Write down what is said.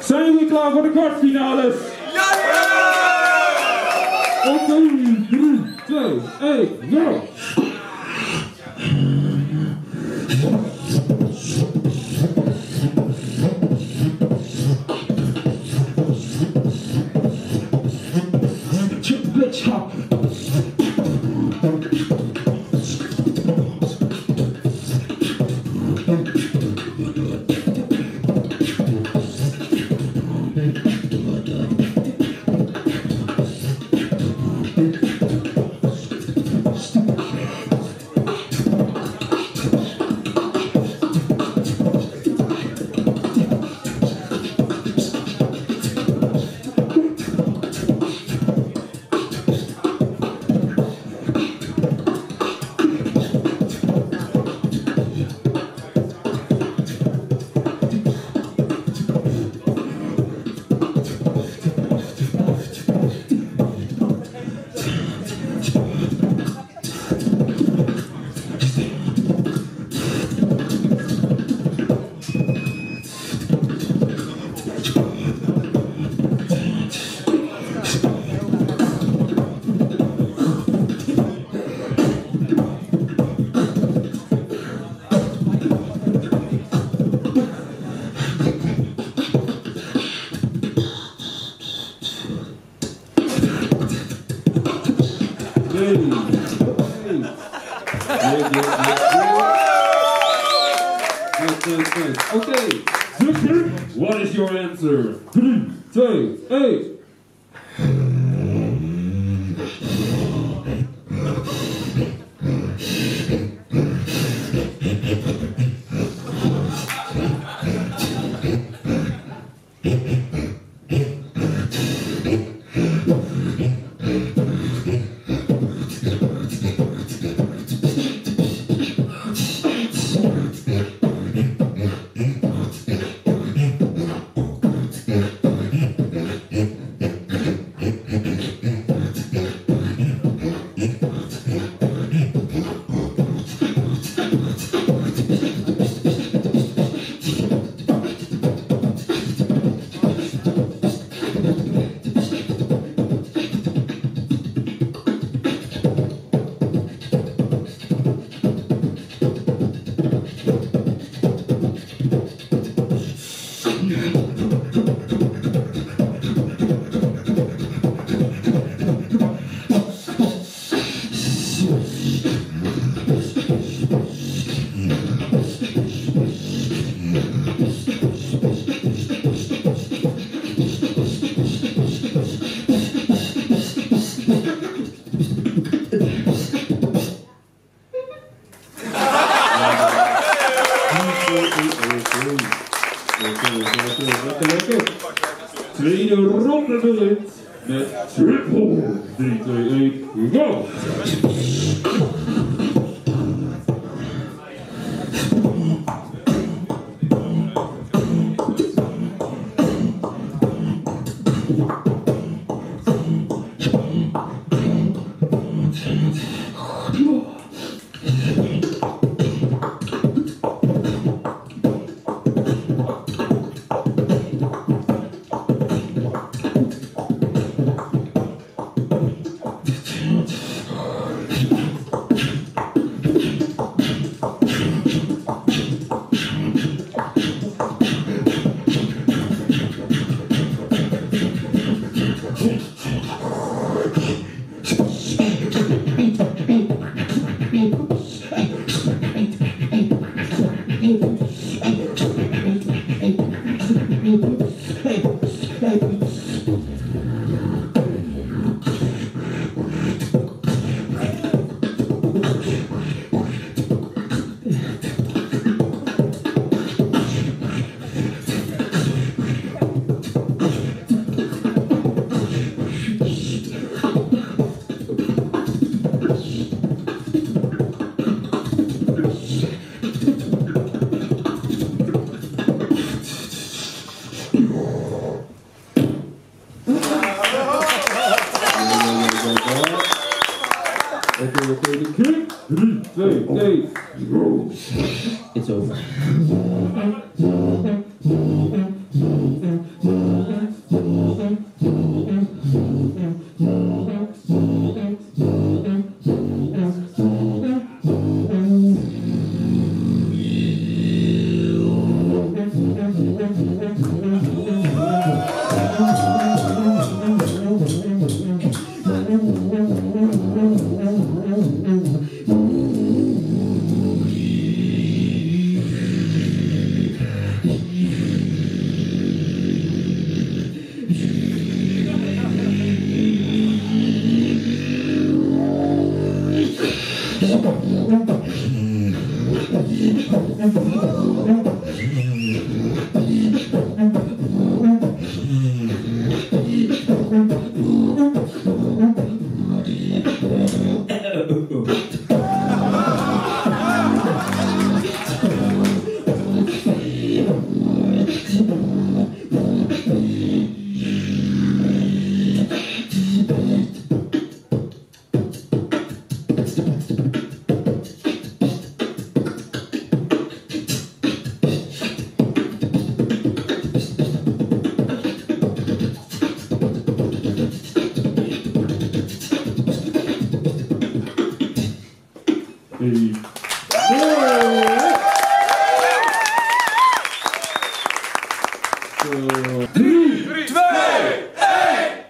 Zijn jullie klaar voor de kwartfinales? Ja! Oké, 3, 2, 1, go! Chip, chop. Hey. Good, good, good. Okay. Zucker, what is your answer? Three, two, eight. Triple. 3, 2, 1, 3, 2, 1, go! It's over. Mm-hmm. E... Three, three, two, three,